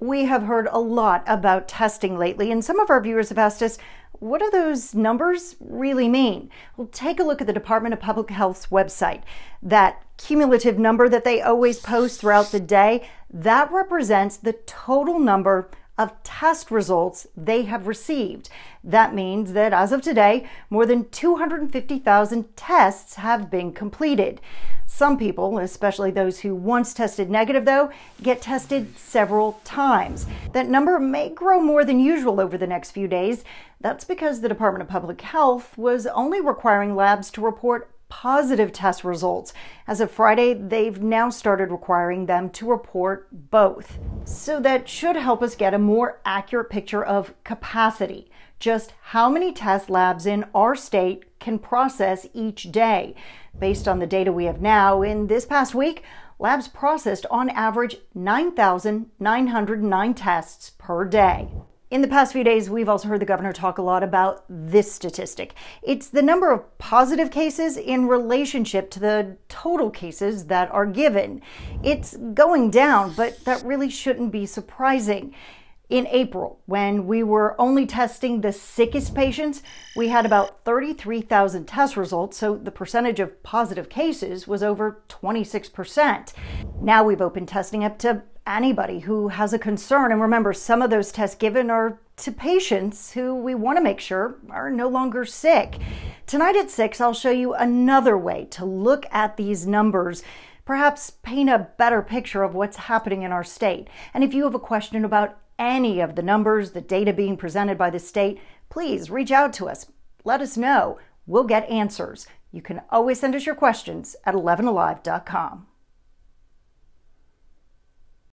We have heard a lot about testing lately, and some of our viewers have asked us, what do those numbers really mean? Well, take a look at the Department of Public Health's website. That cumulative number that they always post throughout the day, that represents the total number of test results they have received. That means that as of today, more than 250,000 tests have been completed. Some people, especially those who once tested negative, though, get tested several times. That number may grow more than usual over the next few days. That's because the Department of Public Health was only requiring labs to report positive test results. As of Friday, they've now started requiring them to report both. So that should help us get a more accurate picture of capacity, just how many test labs in our state can process each day. Based on the data we have now, in this past week, labs processed on average 9,909 tests per day. In the past few days, we've also heard the governor talk a lot about this statistic. It's the number of positive cases in relationship to the total cases that are given. It's going down, but that really shouldn't be surprising. In April, when we were only testing the sickest patients, we had about 33,000 test results, so the percentage of positive cases was over 26%. Now we've opened testing up to anybody who has a concern. And remember, some of those tests given are to patients who we want to make sure are no longer sick. Tonight at 6, I'll show you another way to look at these numbers, perhaps paint a better picture of what's happening in our state. And if you have a question about any of the numbers, the data being presented by the state, please reach out to us. Let us know. We'll get answers. You can always send us your questions at 11alive.com.